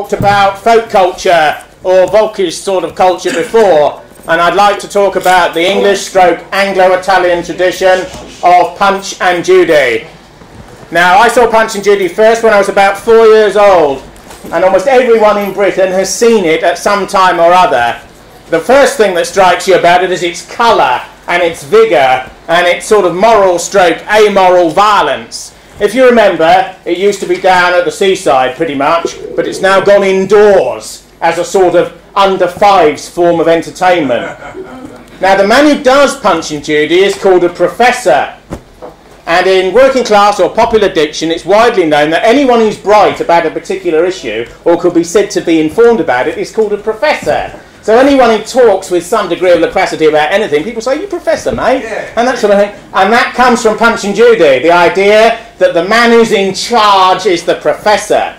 talked about folk culture or Volkish sort of culture before, and I'd like to talk about the English stroke Anglo-Italian tradition of Punch and Judy. Now, I saw Punch and Judy first when I was about four years old, and almost everyone in Britain has seen it at some time or other. The first thing that strikes you about it is its colour and its vigour and its sort of moral stroke amoral violence. If you remember, it used to be down at the seaside pretty much, but it's now gone indoors as a sort of under fives form of entertainment. Now, the man who does Punch and Judy is called a professor. And in working class or popular diction, it's widely known that anyone who's bright about a particular issue or could be said to be informed about it is called a professor. So anyone who talks with some degree of loquacity about anything, people say, "You professor, mate," Yeah. and that sort of thing. And that comes from Punch and Judy, the idea that the man who's in charge is the professor,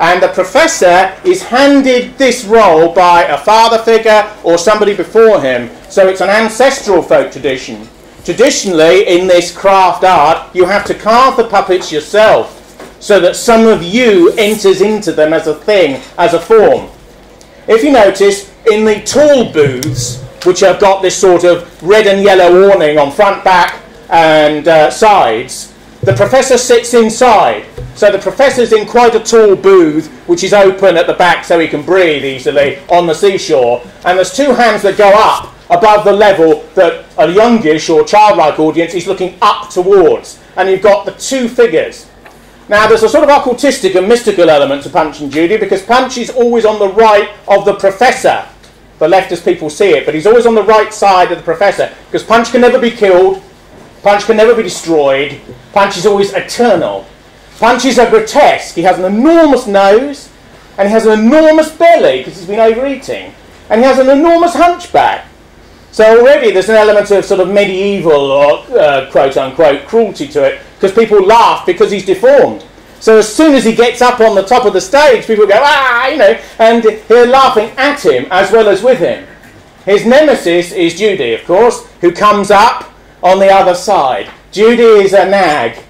and the professor is handed this role by a father figure or somebody before him. So it's an ancestral folk tradition. Traditionally, in this craft art, you have to carve the puppets yourself, so that some of you enters into them as a thing, as a form. If you notice, in the tall booths, which have got this sort of red and yellow awning on front, back, and uh, sides, the professor sits inside. So the professor's in quite a tall booth, which is open at the back so he can breathe easily on the seashore. And there's two hands that go up above the level that a youngish or childlike audience is looking up towards. And you've got the two figures. Now, there's a sort of occultistic and mystical element to Punch and Judy because Punch is always on the right of the professor. The left as people see it, but he's always on the right side of the professor because Punch can never be killed, Punch can never be destroyed, Punch is always eternal. Punch is a grotesque. He has an enormous nose and he has an enormous belly because he's been overeating, and he has an enormous hunchback. So already there's an element of sort of medieval or uh, quote unquote cruelty to it because people laugh because he's deformed. So as soon as he gets up on the top of the stage, people go ah, you know, and they're laughing at him as well as with him. His nemesis is Judy, of course, who comes up on the other side. Judy is a nag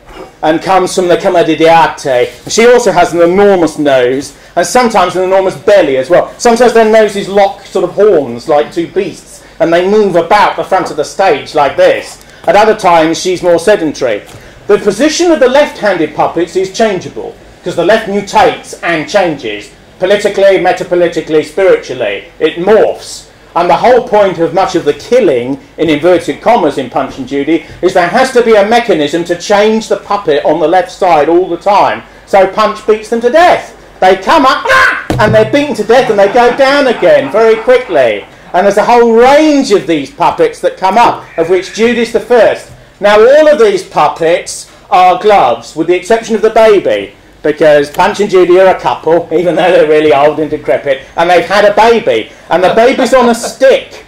and comes from the Comediate. She also has an enormous nose and sometimes an enormous belly as well. Sometimes their noses lock sort of horns like two beasts and they move about the front of the stage like this. At other times, she's more sedentary. The position of the left handed puppets is changeable because the left mutates and changes politically, metapolitically, spiritually. It morphs. And the whole point of much of the killing, in inverted commas, in Punch and Judy, is there has to be a mechanism to change the puppet on the left side all the time. So Punch beats them to death. They come up ah, and they're beaten to death and they go down again very quickly. And there's a whole range of these puppets that come up, of which Judy's the first. Now, all of these puppets are gloves, with the exception of the baby, because Punch and Judy are a couple, even though they're really old and decrepit, and they've had a baby. And the baby's on a stick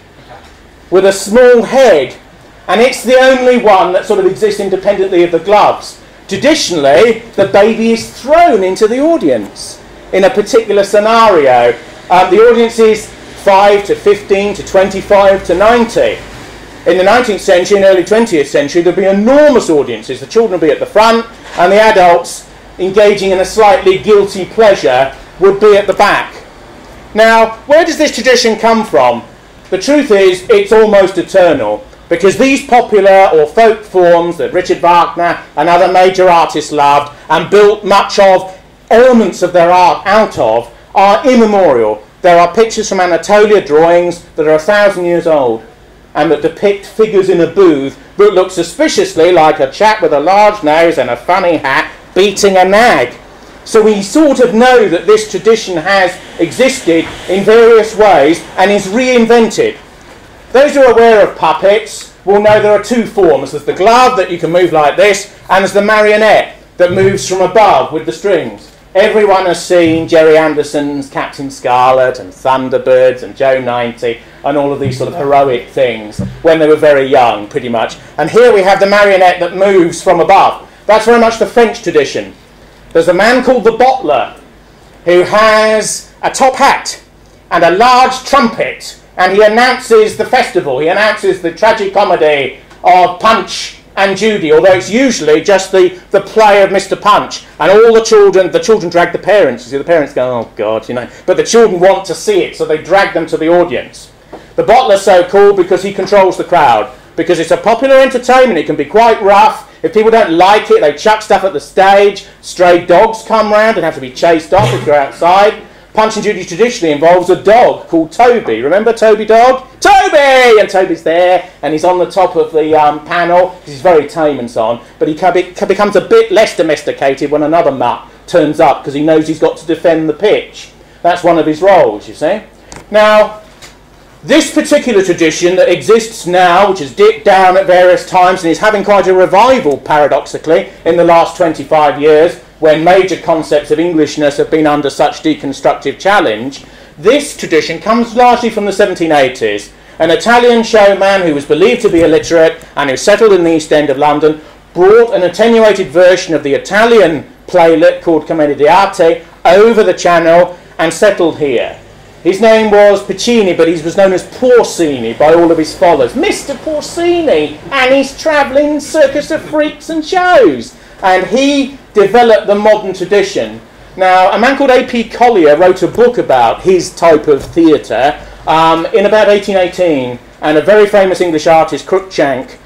with a small head, and it's the only one that sort of exists independently of the gloves. Traditionally, the baby is thrown into the audience in a particular scenario. Um, the audience is 5 to 15 to 25 to 90. In the 19th century and early 20th century, there'd be enormous audiences. The children would be at the front, and the adults, engaging in a slightly guilty pleasure, would be at the back. Now, where does this tradition come from? The truth is, it's almost eternal, because these popular or folk forms that Richard Wagner and other major artists loved and built much of elements of their art out of are immemorial. There are pictures from Anatolia, drawings that are a thousand years old and that depict figures in a booth that look suspiciously like a chap with a large nose and a funny hat beating a nag. So we sort of know that this tradition has existed in various ways and is reinvented. Those who are aware of puppets will know there are two forms. There's the glove that you can move like this, and there's the marionette that moves from above with the strings. Everyone has seen Gerry Anderson's Captain Scarlet and Thunderbirds and Joe 90 and all of these sort of heroic things when they were very young, pretty much. And here we have the marionette that moves from above. That's very much the French tradition. There's a man called the bottler who has a top hat and a large trumpet and he announces the festival. He announces the tragic comedy of Punch and Judy, although it's usually just the, the play of Mr. Punch. And all the children, the children drag the parents. You see, the parents go, oh God, you know. But the children want to see it, so they drag them to the audience. The bottler's so cool because he controls the crowd. Because it's a popular entertainment, it can be quite rough. If people don't like it, they chuck stuff at the stage. Stray dogs come round and have to be chased off if you're outside. Punch and Judy traditionally involves a dog called Toby. Remember Toby Dog? Toby! And Toby's there, and he's on the top of the um, panel. He's very tame and so on. But he becomes a bit less domesticated when another mutt turns up because he knows he's got to defend the pitch. That's one of his roles, you see. Now, this particular tradition that exists now, which has dipped down at various times and is having quite a revival, paradoxically, in the last 25 years, when major concepts of Englishness have been under such deconstructive challenge, this tradition comes largely from the 1780s. An Italian showman who was believed to be illiterate and who settled in the East End of London brought an attenuated version of the Italian playlet called Commedia d'arte over the channel and settled here. His name was Piccini, but he was known as Porcini by all of his followers. Mr. Porcini and his travelling circus of freaks and shows. And he developed the modern tradition. Now, a man called A.P. Collier wrote a book about his type of theatre um, in about 1818, and a very famous English artist, Cruikshank,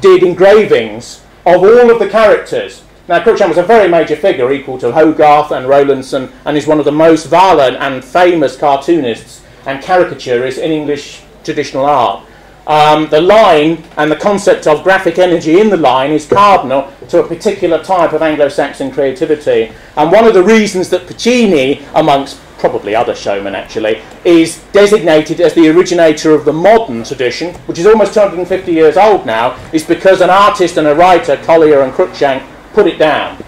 did engravings of all of the characters. Now, Cruikshank was a very major figure, equal to Hogarth and Rowlandson, and is one of the most violent and famous cartoonists and caricaturists in English traditional art. Um, the line and the concept of graphic energy in the line is cardinal to a particular type of Anglo Saxon creativity. And one of the reasons that Puccini, amongst probably other showmen actually, is designated as the originator of the modern tradition, which is almost 250 years old now, is because an artist and a writer, Collier and Cruikshank, put it down.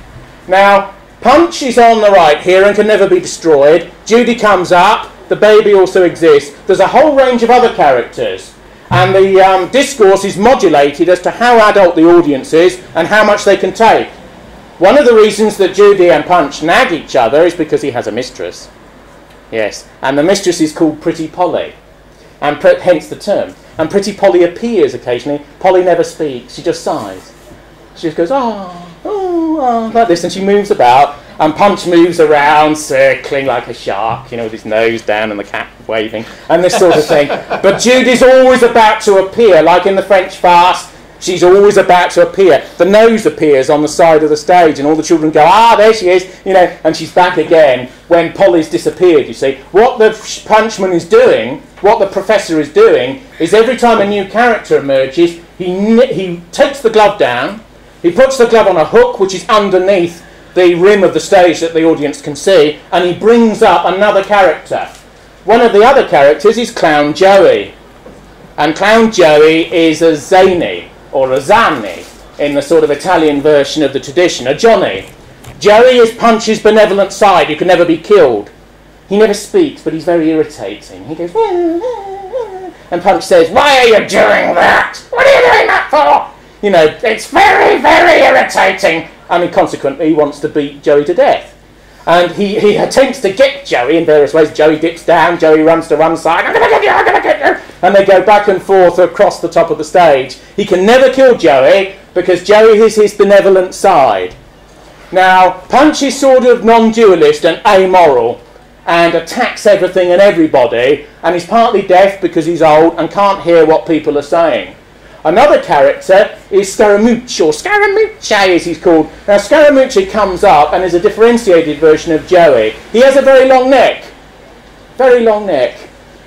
Now, Punch is on the right here and can never be destroyed. Judy comes up. The baby also exists. There's a whole range of other characters. And the um, discourse is modulated as to how adult the audience is and how much they can take. One of the reasons that Judy and Punch nag each other is because he has a mistress. Yes, and the mistress is called Pretty Polly, and hence the term. And Pretty Polly appears occasionally. Polly never speaks, she just sighs. She just goes, oh, oh, oh, like this, and she moves about, and Punch moves around, circling like a shark, you know, with his nose down and the cat waving, and this sort of thing. but Judy's always about to appear, like in the French farce. She's always about to appear. The nose appears on the side of the stage, and all the children go, ah, there she is, you know, and she's back again when Polly's disappeared, you see. What the punchman is doing, what the professor is doing, is every time a new character emerges, he, he takes the glove down, he puts the glove on a hook which is underneath the rim of the stage that the audience can see, and he brings up another character. One of the other characters is Clown Joey. And Clown Joey is a zany, or a zani, in the sort of Italian version of the tradition, a Johnny. Joey is Punch's benevolent side who can never be killed. He never speaks, but he's very irritating. He goes, and Punch says, Why are you doing that? What are you doing that for? You know, it's very, very irritating. Mean, consequently, wants to beat Joey to death. And he, he attempts to get Joey in various ways. Joey dips down, Joey runs to one side, I'm to get you, I'm to get you. And they go back and forth across the top of the stage. He can never kill Joey because Joey is his benevolent side. Now, Punch is sort of non dualist and amoral and attacks everything and everybody, and he's partly deaf because he's old and can't hear what people are saying. Another character is Scaramucci, or Scaramucci as he's called. Now, Scaramucci comes up and is a differentiated version of Joey. He has a very long neck, very long neck,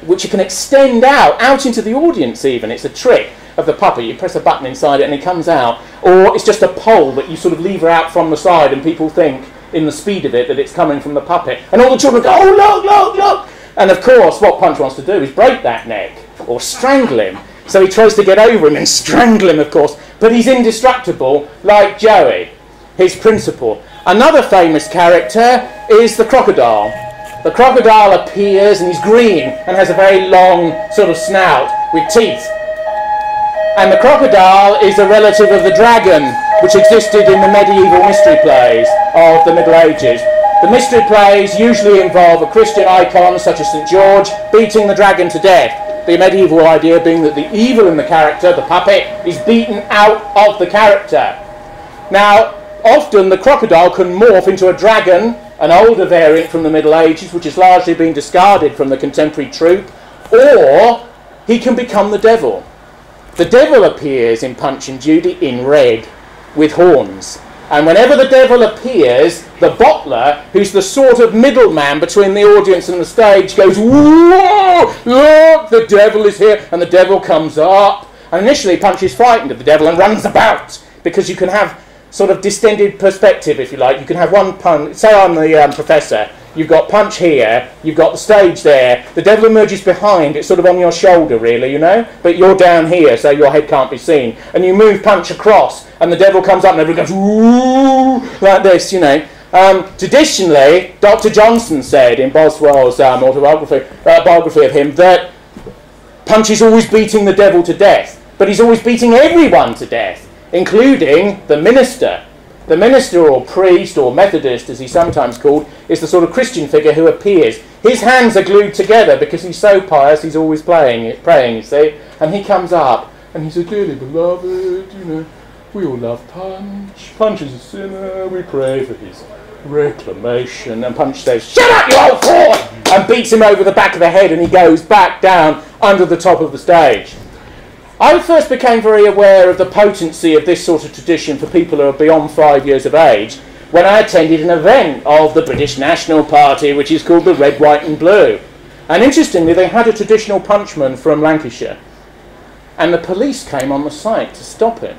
which you can extend out, out into the audience even. It's a trick of the puppet. You press a button inside it and it comes out. Or it's just a pole that you sort of lever out from the side and people think, in the speed of it, that it's coming from the puppet. And all the children go, oh, look, look, look! And of course, what Punch wants to do is break that neck or strangle him. So he tries to get over him and strangle him, of course. But he's indestructible, like Joey, his principal. Another famous character is the crocodile. The crocodile appears and he's green and has a very long sort of snout with teeth. And the crocodile is a relative of the dragon, which existed in the medieval mystery plays of the Middle Ages. The mystery plays usually involve a Christian icon such as St George beating the dragon to death The medieval idea being that the evil in the character, the puppet, is beaten out of the character. Now, often the crocodile can morph into a dragon, an older variant from the Middle Ages, which has largely been discarded from the contemporary troupe, or he can become the devil. The devil appears in Punch and Judy in red with horns. And whenever the devil appears, the bottler, who's the sort of middleman between the audience and the stage, goes, Whoa! Look, the devil is here. And the devil comes up. And initially, Punch is frightened of the devil and runs about because you can have sort of distended perspective, if you like. You can have one punch. Say I'm the um, professor. You've got punch here. You've got the stage there. The devil emerges behind. It's sort of on your shoulder, really, you know. But you're down here, so your head can't be seen. And you move punch across, and the devil comes up, and everyone goes Ooh, like this, you know. Um, traditionally, Dr. Johnson said in Boswell's um, autobiography uh, biography of him that Punch is always beating the devil to death, but he's always beating everyone to death, including the minister. The minister or priest or Methodist, as he's sometimes called, is the sort of Christian figure who appears. His hands are glued together because he's so pious, he's always playing, praying, you see. And he comes up and he says, Dearly beloved, you know, we all love Punch. Punch is a sinner, we pray for his reclamation. And Punch says, Shut up, you old fool! And beats him over the back of the head and he goes back down under the top of the stage. I first became very aware of the potency of this sort of tradition for people who are beyond five years of age when I attended an event of the British National Party, which is called the Red, White and Blue. And interestingly, they had a traditional punchman from Lancashire. And the police came on the site to stop it.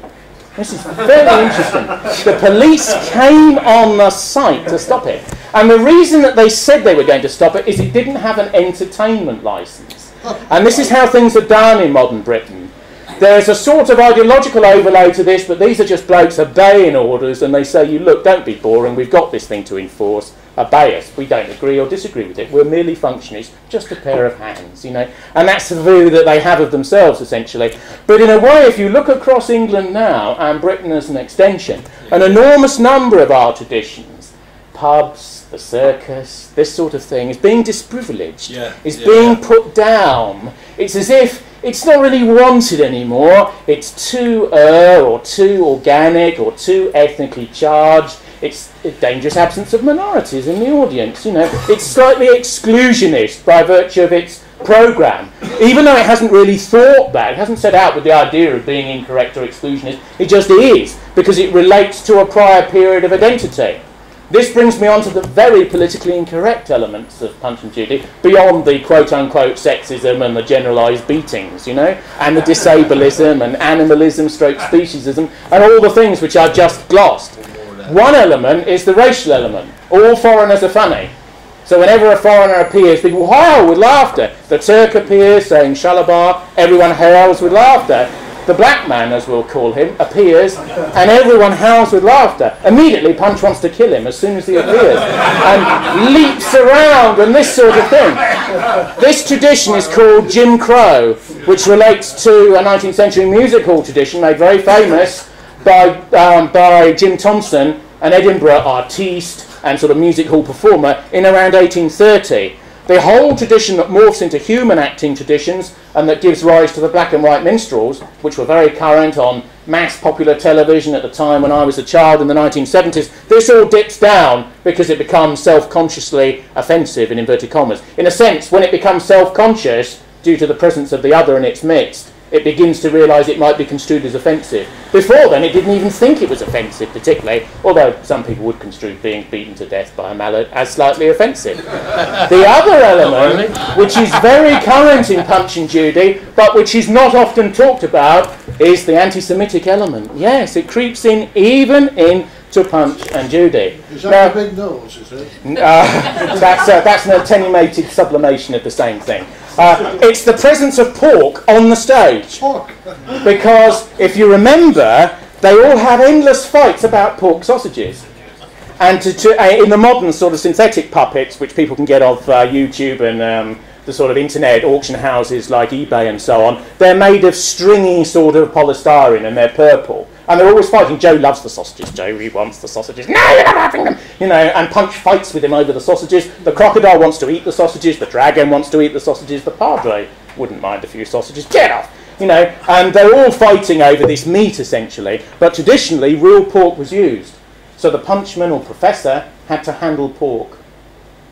This is very interesting. The police came on the site to stop it. And the reason that they said they were going to stop it is it didn't have an entertainment license. And this is how things are done in modern Britain. There's a sort of ideological overlay to this, but these are just blokes obeying orders, and they say, "You look, don't be boring. We've got this thing to enforce. Obey us. We don't agree or disagree with it. We're merely functionaries, just a pair of hands, you know." And that's the view that they have of themselves, essentially. But in a way, if you look across England now and Britain as an extension, an enormous number of our traditions, pubs, the circus, this sort of thing, is being disprivileged. Yeah, is yeah, being yeah. put down. It's as if it's not really wanted anymore. It's too uh, or too organic or too ethnically charged. It's a dangerous absence of minorities in the audience. You know, it's slightly exclusionist by virtue of its program, even though it hasn't really thought that. It hasn't set out with the idea of being incorrect or exclusionist. It just is because it relates to a prior period of identity. This brings me on to the very politically incorrect elements of Punch and Judy, beyond the quote unquote sexism and the generalised beatings, you know, and the disableism and animalism, stroke speciesism, and all the things which are just glossed. One element is the racial element. All foreigners are funny. So whenever a foreigner appears, people howl with laughter. The Turk appears saying shalabar, everyone hails with laughter. The black man, as we'll call him, appears, and everyone howls with laughter. Immediately, Punch wants to kill him as soon as he appears, and leaps around and this sort of thing. This tradition is called Jim Crow, which relates to a 19th century music hall tradition made very famous by, um, by Jim Thompson, an Edinburgh artiste and sort of music hall performer, in around 1830 the whole tradition that morphs into human acting traditions and that gives rise to the black and white minstrels, which were very current on mass popular television at the time when I was a child in the 1970s, this all dips down because it becomes self consciously offensive, in inverted commas. In a sense, when it becomes self conscious due to the presence of the other in its midst, it begins to realise it might be construed as offensive. Before then, it didn't even think it was offensive, particularly, although some people would construe being beaten to death by a mallet as slightly offensive. the other element, which is very current in Punch and Judy, but which is not often talked about, is the anti Semitic element. Yes, it creeps in even in to Punch and Judy. Is that Now- the big nose, is it? uh, that's, uh, that's an attenuated sublimation of the same thing. Uh, it's the presence of pork on the stage. Pork. Because if you remember, they all have endless fights about pork sausages. And to, to, uh, in the modern sort of synthetic puppets, which people can get off uh, YouTube and um, the sort of internet auction houses like eBay and so on, they're made of stringy sort of polystyrene and they're purple. And they're always fighting. Joe loves the sausages. Joe really wants the sausages. No, you're not having them. You know, and Punch fights with him over the sausages. The crocodile wants to eat the sausages. The dragon wants to eat the sausages. The padre wouldn't mind a few sausages. Get off! You know, and they're all fighting over this meat essentially. But traditionally, real pork was used. So the punchman or professor had to handle pork.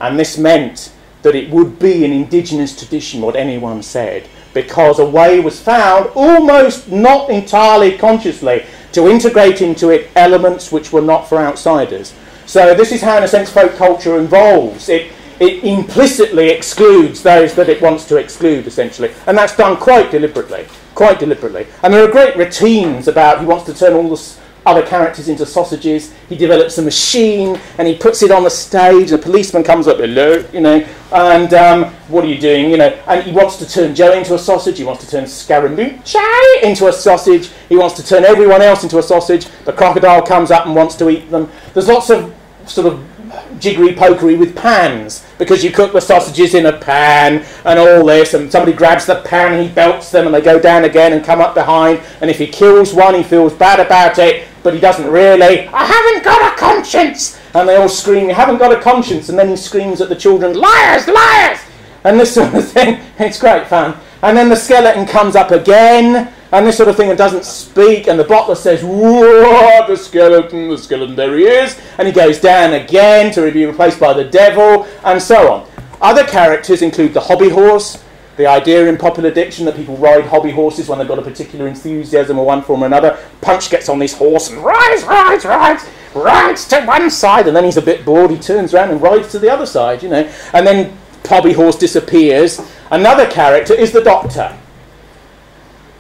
And this meant that it would be an indigenous tradition, what anyone said, because a way was found, almost not entirely consciously, to integrate into it elements which were not for outsiders. So this is how, in a sense, folk culture evolves. It, it implicitly excludes those that it wants to exclude, essentially. And that's done quite deliberately. Quite deliberately. And there are great routines about he wants to turn all the other characters into sausages. He develops a machine and he puts it on the stage. A policeman comes up, hello, you know, and um, what are you doing, you know? And he wants to turn Joe into a sausage. He wants to turn Scaramucci into a sausage. He wants to turn everyone else into a sausage. The crocodile comes up and wants to eat them. There's lots of sort of jiggery pokery with pans because you cook the sausages in a pan and all this and somebody grabs the pan and he belts them and they go down again and come up behind and if he kills one he feels bad about it but he doesn't really. I haven't got a conscience! And they all scream you haven't got a conscience! And then he screams at the children liars liars! And this sort of thing. It's great fun. And then the skeleton comes up again and this sort of thing and doesn't speak and the butler says the skeleton the skeleton there he is. And he goes down again to be replaced by the devil and so on. Other characters include the hobby horse the idea in popular diction that people ride hobby horses when they've got a particular enthusiasm or one form or another. Punch gets on this horse and rides rides rides rides to one side and then he's a bit bored. He turns around and rides to the other side you know. And then hobby horse disappears. Another character is the doctor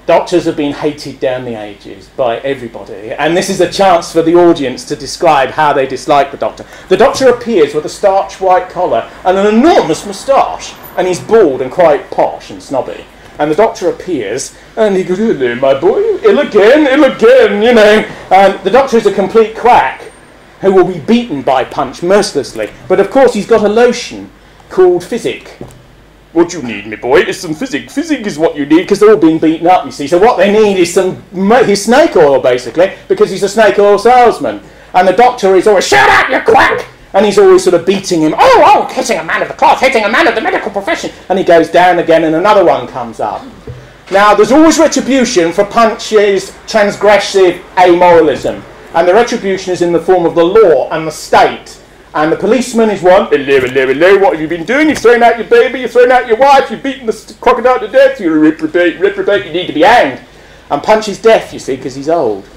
Doctors have been hated down the ages by everybody, and this is a chance for the audience to describe how they dislike the Doctor. The Doctor appears with a starch white collar and an enormous moustache, and he's bald and quite posh and snobby. And the Doctor appears, and he goes, Hello, my boy, ill again, ill again, you know. And the Doctor is a complete quack who will be beaten by Punch mercilessly. But of course, he's got a lotion called Physic what you need, my boy, is some physic. Physic is what you need because they're all being beaten up, you see. So what they need is some his snake oil, basically, because he's a snake oil salesman. And the doctor is always, shut up, you quack! And he's always sort of beating him, oh, oh, hitting a man of the cloth, hitting a man of the medical profession. And he goes down again and another one comes up. Now, there's always retribution for Punch's transgressive amoralism. And the retribution is in the form of the law and the state. And the policeman is one, hello, hello, hello, what have you been doing? You've thrown out your baby, you've thrown out your wife, you've beaten the crocodile to death, you're a reprobate, reprobate, you need to be hanged. And Punch is deaf, you see, because he's old.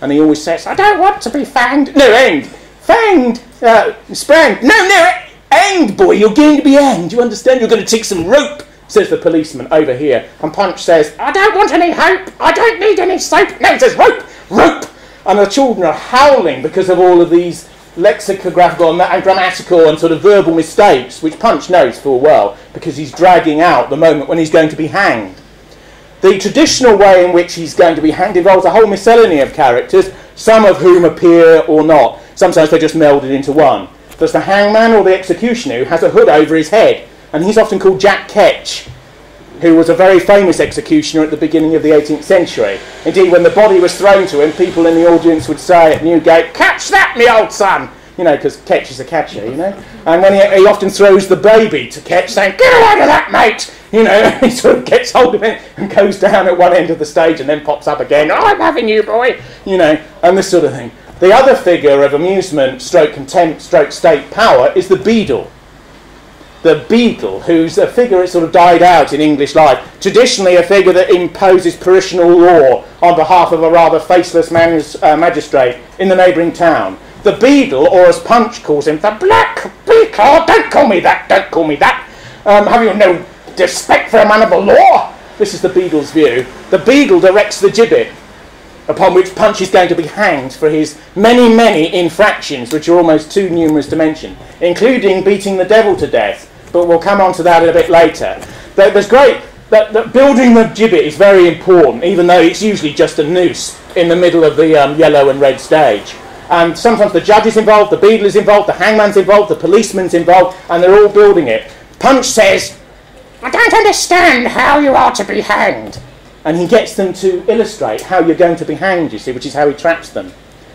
And he always says, I don't want to be fanged. No, hanged. Fanged. Uh, spranged. No, no, hanged, boy, you're going to be hanged. You understand? You're going to take some rope, says the policeman over here. And Punch says, I don't want any hope. I don't need any soap. No, he says, rope, rope. And the children are howling because of all of these lexicographical and grammatical and sort of verbal mistakes, which Punch knows full well, because he's dragging out the moment when he's going to be hanged. The traditional way in which he's going to be hanged involves a whole miscellany of characters, some of whom appear or not. Sometimes they're just melded into one. There's the hangman or the executioner who has a hood over his head, and he's often called Jack Ketch, who was a very famous executioner at the beginning of the 18th century. Indeed, when the body was thrown to him, people in the audience would say at Newgate, Catch that, me old son! You know, because Ketch is a catcher, you know? And when he, he, often throws the baby to Ketch, saying, Get out of that, mate! You know, he sort of gets hold of it and goes down at one end of the stage and then pops up again, Oh, I'm having you, boy! You know, and this sort of thing. The other figure of amusement, stroke contempt, stroke state power is the beadle the beadle, who's a figure that sort of died out in English life, traditionally a figure that imposes parishional law on behalf of a rather faceless uh, magistrate in the neighbouring town. The beadle, or as Punch calls him, the black beetle, don't call me that, don't call me that. Um, have you no respect for a man of the law? This is the beadle's view. The beadle directs the gibbet, upon which Punch is going to be hanged for his many, many infractions, which are almost too numerous to mention, including beating the devil to death but we'll come on to that a bit later. There's great that, that, building the gibbet is very important, even though it's usually just a noose in the middle of the um, yellow and red stage. And sometimes the judge is involved, the beadle is involved, the hangman's involved, the policeman's involved, and they're all building it. Punch says, I don't understand how you are to be hanged. And he gets them to illustrate how you're going to be hanged, you see, which is how he traps them.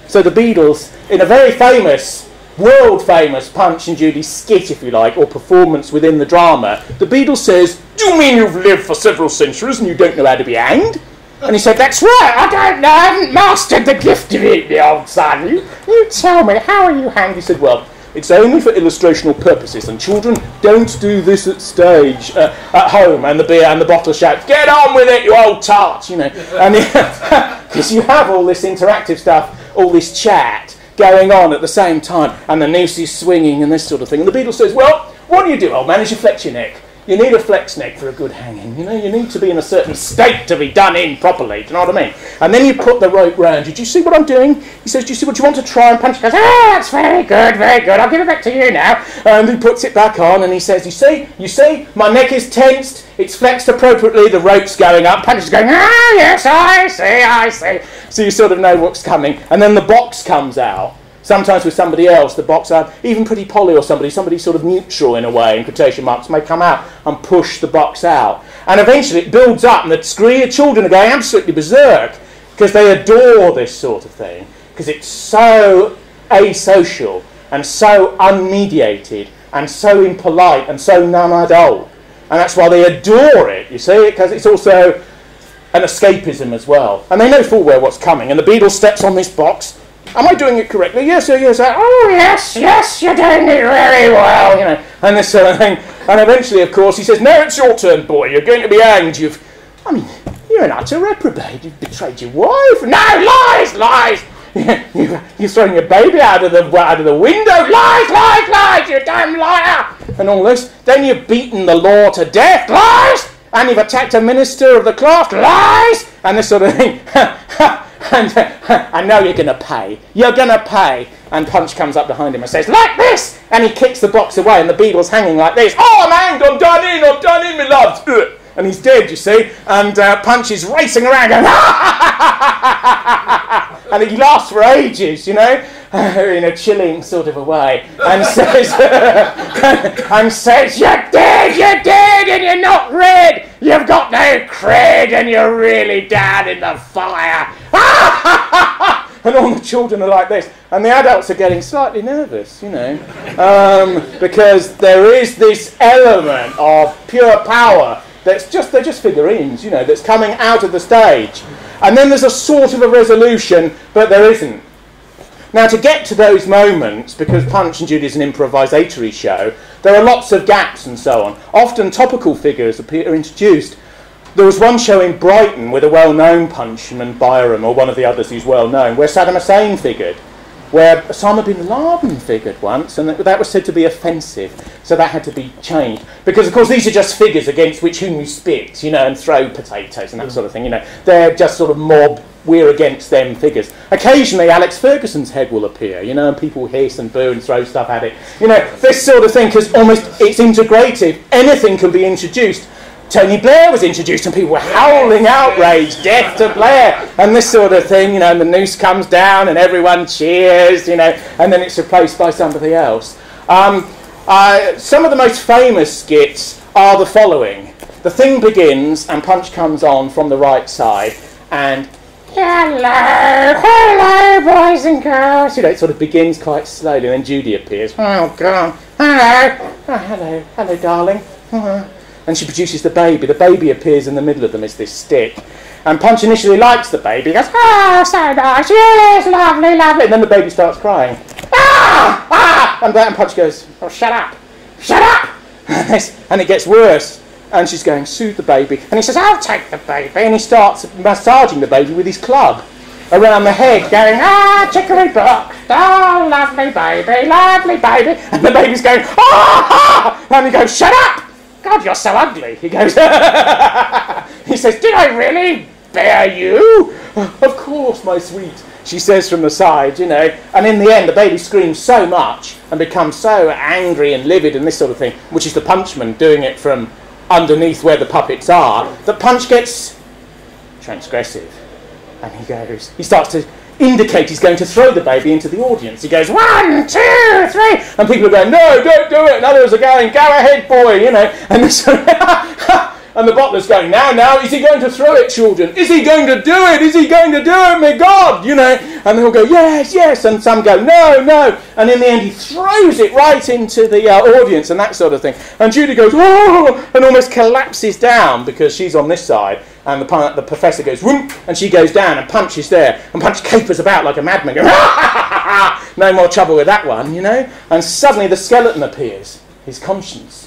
So the Beadles, in a very famous world famous Punch and Judy skit, if you like, or performance within the drama, the Beadle says, Do you mean you've lived for several centuries and you don't know how to be hanged? And he said, That's right, I don't know, I haven't mastered the gift of it, the old son. You, you tell me, how are you hanged? He said, Well, it's only for illustrational purposes, and children don't do this at stage uh, at home. And the beer and the bottle shout, "Get on with it, you old tart!" You know, because you have all this interactive stuff, all this chat going on at the same time, and the noose is swinging and this sort of thing. And the Beadle says, "Well, what do you do, old man? Is you flex your neck." You need a flex neck for a good hanging. You know, you need to be in a certain state to be done in properly. Do you know what I mean? And then you put the rope round you. Do you see what I'm doing? He says, Do you see what you want to try and punch? He goes, Ah, that's very good, very good. I'll give it back to you now. And he puts it back on and he says, You see, you see, my neck is tensed. It's flexed appropriately. The rope's going up. Punch is going, Ah, yes, I see, I see. So you sort of know what's coming. And then the box comes out. Sometimes with somebody else, the boxer, even pretty Polly or somebody, somebody sort of neutral in a way, in quotation marks, may come out and push the box out. And eventually it builds up, and the scree of children are going absolutely berserk because they adore this sort of thing because it's so asocial and so unmediated and so impolite and so non-adult. And that's why they adore it, you see, because it's also an escapism as well. And they know full well what's coming. And the Beadle steps on this box Am I doing it correctly? Yes, yes, sir. Oh, yes, yes, you're doing it very well, you know, and this sort of thing. And eventually, of course, he says, Now it's your turn, boy. You're going to be hanged. You've, I mean, you're an utter reprobate. You've betrayed your wife. No, lies, lies. You're throwing your baby out of the out of the window. Lies, lies, lies. You damn liar. And all this. Then you've beaten the law to death. Lies. And you've attacked a minister of the craft. Lies. And this sort of thing. and I know you're going to pay. You're going to pay. And Punch comes up behind him and says, like this! And he kicks the box away, and the Beadle's hanging like this. Oh, I'm hanged! I'm done in! I'm done in, my love! And he's dead, you see. And uh, Punch is racing around going, and he laughs for ages, you know, in a chilling sort of a way, and says, and says, you're dead, you're dead, and you're not red. You've got no cred, and you're really down in the fire. and all the children are like this, and the adults are getting slightly nervous, you know, um, because there is this element of pure power that's just they're just figurines, you know, that's coming out of the stage, and then there's a sort of a resolution, but there isn't. Now, to get to those moments, because Punch and Judy is an improvisatory show, there are lots of gaps and so on. Often topical figures are introduced there was one show in Brighton with a well-known punchman, Byram, or one of the others who's well-known, where Saddam Hussein figured, where Osama bin Laden figured once, and that was said to be offensive, so that had to be changed. Because, of course, these are just figures against which whom you spit, you know, and throw potatoes and that sort of thing, you know. They're just sort of mob, we're against them figures. Occasionally, Alex Ferguson's head will appear, you know, and people hiss and boo and throw stuff at it. You know, this sort of thing, because almost it's integrative. Anything can be introduced Tony Blair was introduced and people were howling outrage, death to Blair, and this sort of thing, you know, and the noose comes down and everyone cheers, you know, and then it's replaced by somebody else. Um, uh, some of the most famous skits are the following. The thing begins and Punch comes on from the right side and Hello, hello, boys and girls. You know, it sort of begins quite slowly, and then Judy appears. Oh, God. Hello. Oh, hello. Hello, darling. And she produces the baby. The baby appears in the middle of them as this stick. And Punch initially likes the baby. He goes, ah, so nice, yes, lovely, lovely. And then the baby starts crying. Ah, ah. And, Punch goes, oh, shut up, shut up. and it gets worse. And she's going, soothe the baby. And he says, I'll take the baby. And he starts massaging the baby with his club around the head, going, ah, chicory brook, oh, lovely baby, lovely baby. And the baby's going, ah, ah. And he goes, shut up. God, you're so ugly. He goes, he says, Did I really bear you? Of course, my sweet. She says from the side, you know, and in the end, the baby screams so much and becomes so angry and livid and this sort of thing, which is the punchman doing it from underneath where the puppets are, that Punch gets transgressive. And he goes, he starts to indicate he's going to throw the baby into the audience. He goes, one, two, three, and people are going, no, don't do it, and others are going, go ahead, boy, you know, and this, And the butler's going, now, now, is he going to throw it, children? Is he going to do it? Is he going to do it? my God, you know. And they all go, yes, yes. And some go, no, no. And in the end, he throws it right into the uh, audience and that sort of thing. And Judy goes, oh, and almost collapses down because she's on this side. And the, the professor goes, whoop, and she goes down, and punches there. And Punch capers about like a madman, going, no more trouble with that one, you know. And suddenly the skeleton appears, his conscience.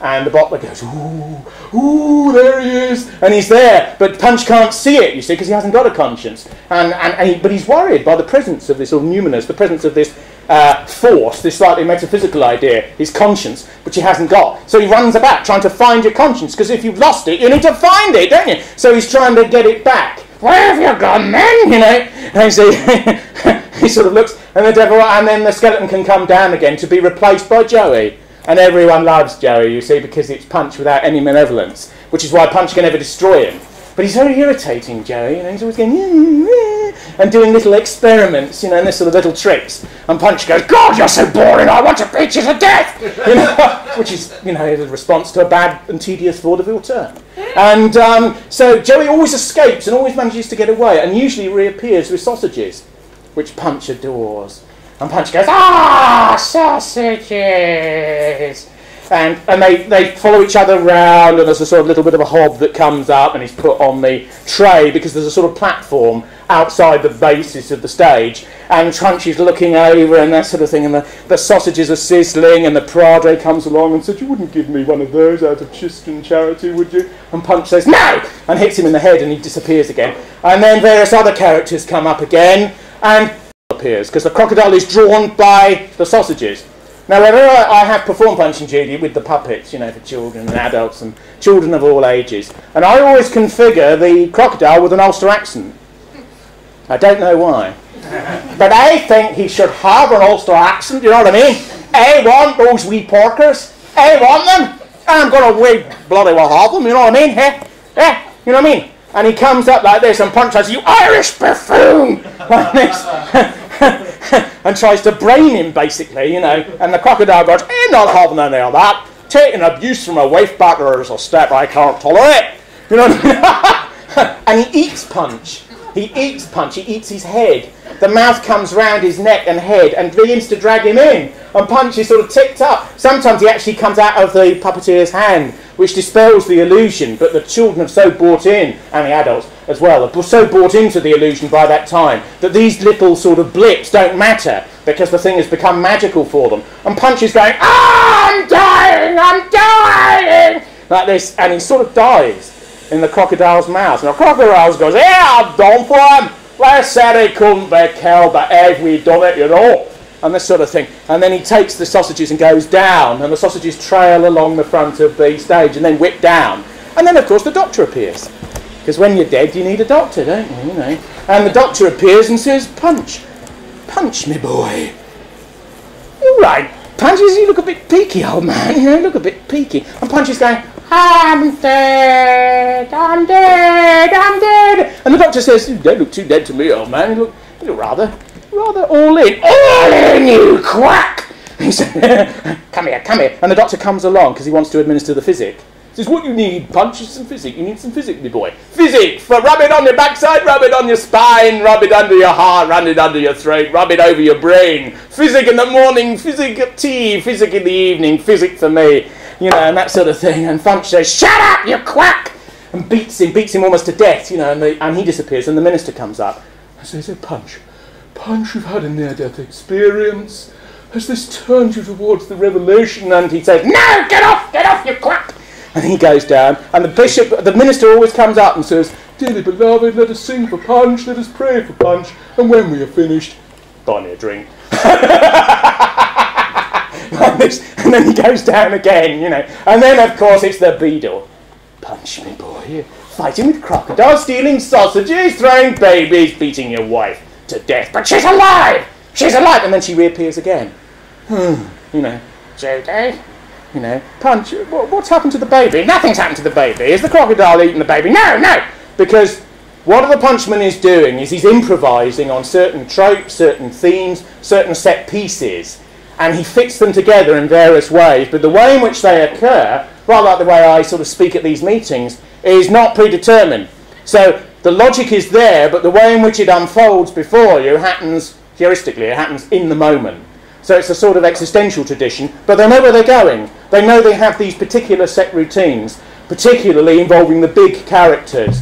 And the butler goes, ooh, ooh, there he is. And he's there, but Punch can't see it, you see, because he hasn't got a conscience. And, and, and he, but he's worried by the presence of this, or numinous, the presence of this uh, force, this slightly metaphysical idea, his conscience, which he hasn't got. So he runs about trying to find your conscience, because if you've lost it, you need to find it, don't you? So he's trying to get it back. Where have you gone, man? You know? And so he sort of looks, and the devil, and then the skeleton can come down again to be replaced by Joey. And everyone loves Joey, you see, because it's Punch without any malevolence, which is why Punch can never destroy him. But he's very irritating, Joey. You know, he's always going and doing little experiments, you know, and this sort of little tricks. And Punch goes, "God, you're so boring! I want to beat you to death!" You know, which is, you know, a response to a bad and tedious vaudeville turn. And um, so Joey always escapes and always manages to get away, and usually reappears with sausages, which Punch adores. And Punch goes, ah, sausages! And, and they, they follow each other around, and there's a sort of little bit of a hob that comes up and he's put on the tray because there's a sort of platform outside the basis of the stage. And Punch is looking over and that sort of thing, and the, the sausages are sizzling, and the Padre comes along and said, You wouldn't give me one of those out of Christian charity, would you? And Punch says, No! And hits him in the head, and he disappears again. And then various other characters come up again, and appears because the crocodile is drawn by the sausages. Now, whenever I have performed Punch and Judy with the puppets, you know, for children and adults and children of all ages, and I always configure the crocodile with an Ulster accent. I don't know why. but I think he should have an Ulster accent, you know what I mean? I want those wee porkers. I want them. I'm going to wait bloody well have them, you know what I mean? Eh? Eh? You know what I mean? And he comes up like this and punches you Irish buffoon! Like this. and tries to brain him, basically, you know. And the crocodile goes, "I'm not having any of that. Taking abuse from a wife backer is a step I can't tolerate." You know and he eats Punch. He eats Punch. He eats his head. The mouth comes round his neck and head and begins to drag him in. And Punch is sort of ticked up. Sometimes he actually comes out of the puppeteer's hand, which dispels the illusion. But the children have so bought in, and the adults as well, are so bought into the illusion by that time that these little sort of blips don't matter because the thing has become magical for them. And Punch is going, ah, I'm dying, I'm dying, like this, and he sort of dies in the crocodile's mouth. Now, the crocodile goes, yeah, I've done for him. Said he couldn't be killed, but have we done it, you know? And this sort of thing. And then he takes the sausages and goes down, and the sausages trail along the front of the stage and then whip down. And then, of course, the doctor appears. Because when you're dead, you need a doctor, don't you? You know. And the doctor appears and says, Punch, punch me, boy. You're right. Punch, you look a bit peaky, old man. You know, look a bit peaky. And Punch is going, I'm dead, I'm dead, I'm dead. And the doctor says, You don't look too dead to me, old man. You look, you look rather, rather all in. All in, you quack! He said, Come here, come here. And the doctor comes along because he wants to administer the physic. He says, what you need, punch, is some physic. You need some physic, my boy. Physic! For rub it on your backside, rub it on your spine, rub it under your heart, rub it under your throat, rub it over your brain. Physic in the morning, physic at tea, physic in the evening, physic for me you know, and that sort of thing. And Punch says, "Shut up, you quack!" and beats him, beats him almost to death, you know, and, the, and he disappears. And the minister comes up and says, "Oh, Punch, Punch, you've had a near-death experience. Has this turned you towards the revelation?" And he says, "No, get off, get off, you quack!" And he goes down, and the bishop, the minister always comes up and says, Dearly beloved, let us sing for Punch, let us pray for Punch, and when we are finished, buy me a drink. and then he goes down again, you know. And then, of course, it's the Beadle. Punch me, boy. Fighting with crocodiles, stealing sausages, throwing babies, beating your wife to death. But she's alive! She's alive! And then she reappears again. Hmm, you know, Judy, you know, Punch, what, what's happened to the baby? Nothing's happened to the baby. Is the crocodile eating the baby? No, no! Because what the Punchman is doing is he's improvising on certain tropes, certain themes, certain set pieces and he fits them together in various ways, but the way in which they occur rather like the way I sort of speak at these meetings, is not predetermined. So the logic is there, but the way in which it unfolds before you happens, heuristically, it happens in the moment. So it's a sort of existential tradition, but they know where they're going. They know they have these particular set routines, particularly involving the big characters.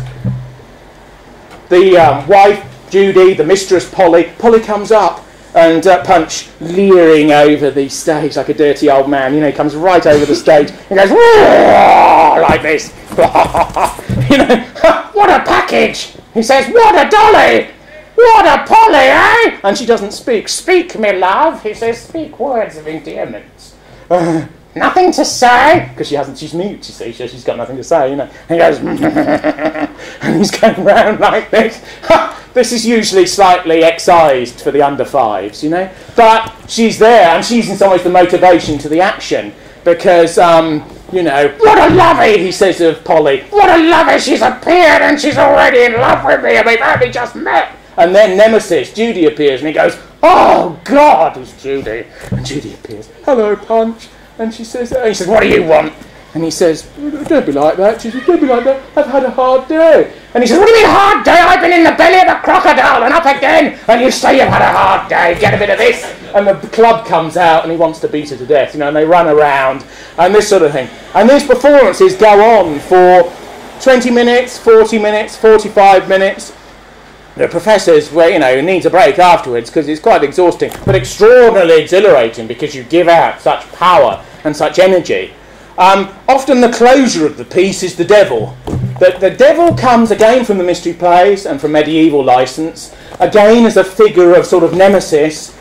The um, wife, Judy, the mistress, Polly. Polly comes up and uh, Punch leering over the stage like a dirty old man. You know, he comes right over the stage and goes, like this. you know, what a package! He says, what a dolly! What a Polly, eh? And she doesn't speak. Speak, me love. He says, speak words of endearment. Uh, nothing to say? Because she hasn't, she's mute, you see, she's got nothing to say, you know. And he goes, and he's going round like this. This is usually slightly excised for the under fives, you know. But she's there, and she's in some ways the motivation to the action. Because, um, you know, what a lovey, he says of Polly. What a lovey, she's appeared and she's already in love with me and we've only just met. And then Nemesis, Judy appears, and he goes, Oh God, it's Judy. And Judy appears, Hello, Punch. And she says, and he says, What do you want? And he says, Don't be like that. She says, Don't be like that. I've had a hard day. And he says, What do you mean hard day? I've been in the belly of a crocodile and up again. And you say you've had a hard day. Get a bit of this. And the club comes out and he wants to beat her to death. You know, and they run around and this sort of thing. And these performances go on for 20 minutes, 40 minutes, 45 minutes the professors, well, you know, needs a break afterwards because it's quite exhausting, but extraordinarily exhilarating because you give out such power and such energy. Um, often the closure of the piece is the devil. The, the devil comes again from the mystery plays and from medieval license, again as a figure of sort of nemesis,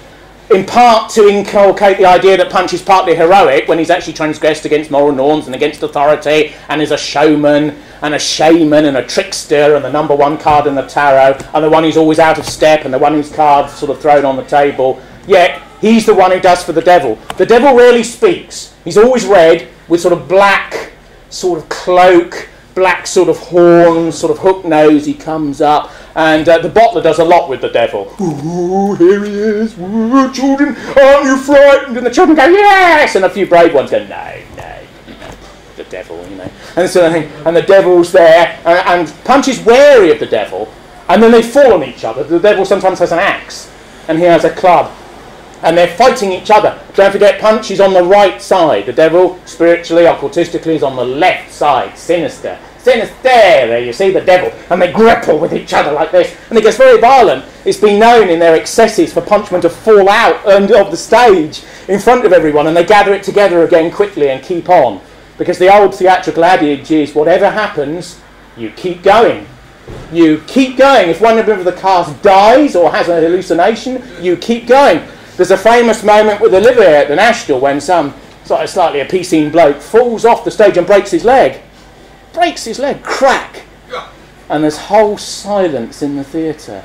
in part to inculcate the idea that Punch is partly heroic when he's actually transgressed against moral norms and against authority and is a showman and a shaman and a trickster and the number one card in the tarot and the one who's always out of step and the one whose card's sort of thrown on the table. Yet he's the one who does for the devil. The devil rarely speaks. He's always red with sort of black sort of cloak, black sort of horns, sort of hook nose. He comes up. And uh, the bottler does a lot with the devil. Ooh, here he is. Ooh, children, aren't you frightened? And the children go, yes. And a few brave ones go, no, no, the devil, you know. And, so, and the devil's there, and, and Punch is wary of the devil, and then they fall on each other. The devil sometimes has an axe, and he has a club. And they're fighting each other. Don't forget, Punch is on the right side. The devil, spiritually, occultistically, is on the left side, sinister. Sinister, there you see the devil. And they grapple with each other like this. And it gets very violent. It's been known in their excesses for Punchman to fall out and of the stage in front of everyone, and they gather it together again quickly and keep on. Because the old theatrical adage is whatever happens, you keep going. You keep going. If one member of the cast dies or has an hallucination, you keep going. There's a famous moment with Olivier at the National when some sort of slightly appeasing bloke falls off the stage and breaks his leg. Breaks his leg, crack. And there's whole silence in the theatre.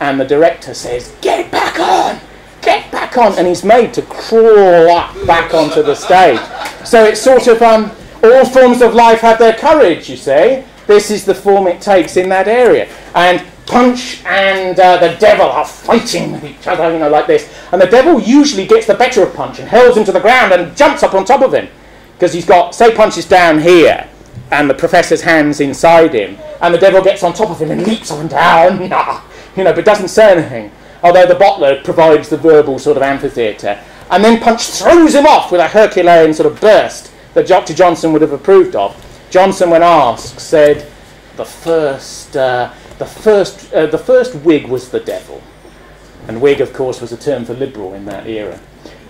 And the director says, Get back on! Get back on! And he's made to crawl up back onto the stage. So it's sort of um, all forms of life have their courage, you see. This is the form it takes in that area. And Punch and uh, the devil are fighting with each other, you know, like this. And the devil usually gets the better of Punch and hurls him to the ground and jumps up on top of him. Because he's got, say, Punch is down here, and the professor's hands inside him, and the devil gets on top of him and leaps up and down, you know, but doesn't say anything. Although the bottler provides the verbal sort of amphitheatre. And then Punch throws him off with a Herculean sort of burst that Dr. Johnson would have approved of. Johnson, when asked, said the first, uh, the first, uh, the first Whig was the devil, and Whig, of course, was a term for liberal in that era.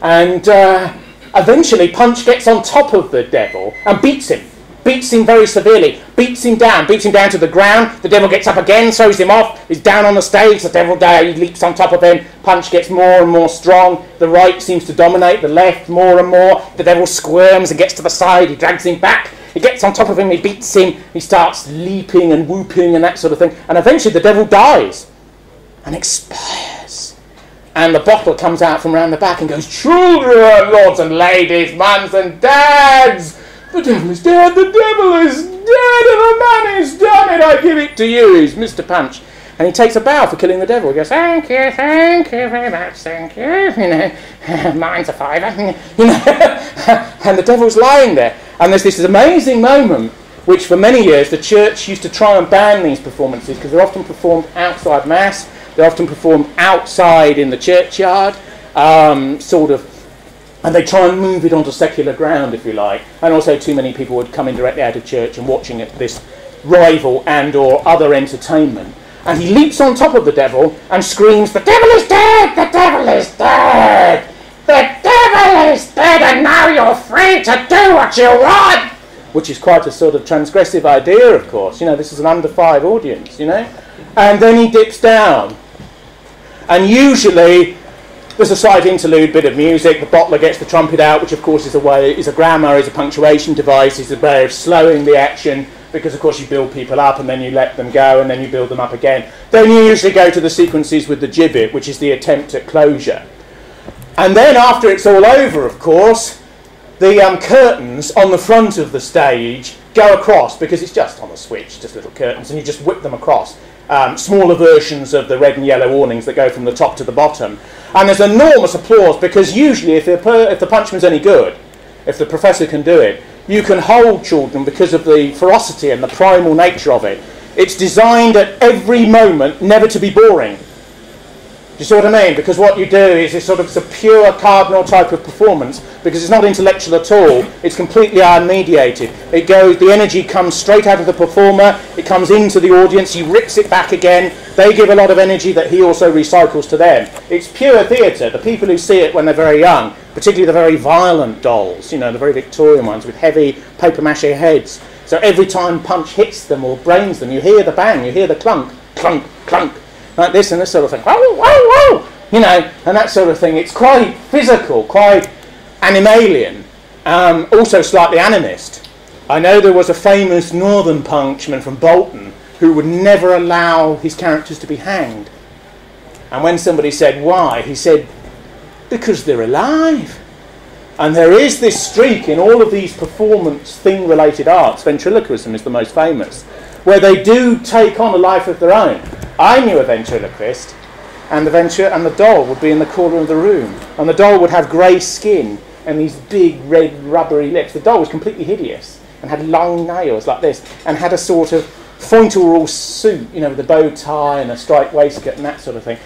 And uh, eventually, Punch gets on top of the devil and beats him beats him very severely, beats him down, beats him down to the ground. The devil gets up again, throws him off, he's down on the stage. The devil he leaps on top of him. Punch gets more and more strong. The right seems to dominate, the left more and more. The devil squirms and gets to the side, he drags him back. He gets on top of him, he beats him, he starts leaping and whooping and that sort of thing. And eventually the devil dies and expires. And the bottle comes out from round the back and goes, Children, lords and ladies, mums and dads, the devil is dead, the devil is dead, and the man is done it. I give it to you. He's Mr. Punch. And he takes a bow for killing the devil. He goes, thank you, thank you very much, thank you. You know, mine's a fiver. You know, and the devil's lying there. And there's this amazing moment, which for many years the church used to try and ban these performances because they're often performed outside Mass, they're often performed outside in the churchyard, um, sort of, and they try and move it onto secular ground, if you like. And also, too many people would come in directly out of church and watching it, this rival and or other entertainment. And he leaps on top of the devil and screams, The devil is dead! The devil is dead! The devil is dead, and now you're free to do what you want! Which is quite a sort of transgressive idea, of course. You know, this is an under five audience, you know? And then he dips down. And usually there's a slight interlude bit of music. The bottler gets the trumpet out, which of course is a way, is a grammar, is a punctuation device, is a way of slowing the action because of course you build people up and then you let them go and then you build them up again. Then you usually go to the sequences with the gibbet, which is the attempt at closure. And then after it's all over, of course, the um, curtains on the front of the stage go across because it's just on a switch, just little curtains, and you just whip them across. Um, smaller versions of the red and yellow awnings that go from the top to the bottom. And there's enormous applause because usually, if the, if the punchman's any good, if the professor can do it, you can hold children because of the ferocity and the primal nature of it. It's designed at every moment never to be boring. Do you see what I mean? Because what you do is it's sort of it's a pure cardinal type of performance because it's not intellectual at all. It's completely unmediated. It goes, the energy comes straight out of the performer. It comes into the audience. He rips it back again. They give a lot of energy that he also recycles to them. It's pure theatre. The people who see it when they're very young, particularly the very violent dolls, you know, the very Victorian ones with heavy paper mache heads. So every time punch hits them or brains them, you hear the bang, you hear the clunk, clunk, clunk like this and this sort of thing. Whoa, whoa, whoa! You know, and that sort of thing. It's quite physical, quite animalian, um, also slightly animist. I know there was a famous northern punchman from Bolton who would never allow his characters to be hanged. And when somebody said why, he said, because they're alive. And there is this streak in all of these performance thing related arts, ventriloquism is the most famous, where they do take on a life of their own. I knew a ventriloquist, and the venture and the doll would be in the corner of the room, and the doll would have grey skin and these big red rubbery lips. The doll was completely hideous and had long nails like this, and had a sort of Fauntleroy suit, you know, with a bow tie and a striped waistcoat and that sort of thing.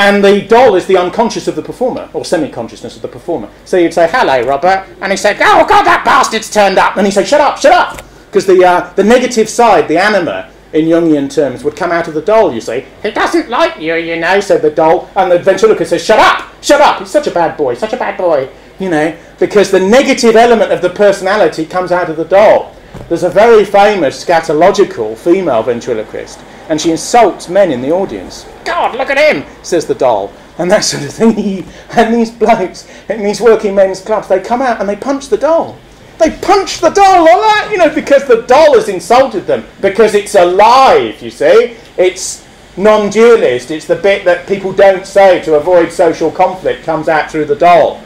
And the doll is the unconscious of the performer, or semi-consciousness of the performer. So you'd say, "Hello, Robert," and he said, "Oh God, that bastard's turned up," and he said, "Shut up, shut up," because the uh, the negative side, the anima, in Jungian terms, would come out of the doll, you see. He doesn't like you, you know, said the doll. And the ventriloquist says, Shut up! Shut up! He's such a bad boy, such a bad boy, you know, because the negative element of the personality comes out of the doll. There's a very famous scatological female ventriloquist, and she insults men in the audience. God, look at him, says the doll. And that sort of thing. and these blokes in these working men's clubs, they come out and they punch the doll. They punch the doll on that, you know, because the doll has insulted them. Because it's alive, you see. It's non dualist. It's the bit that people don't say to avoid social conflict comes out through the doll.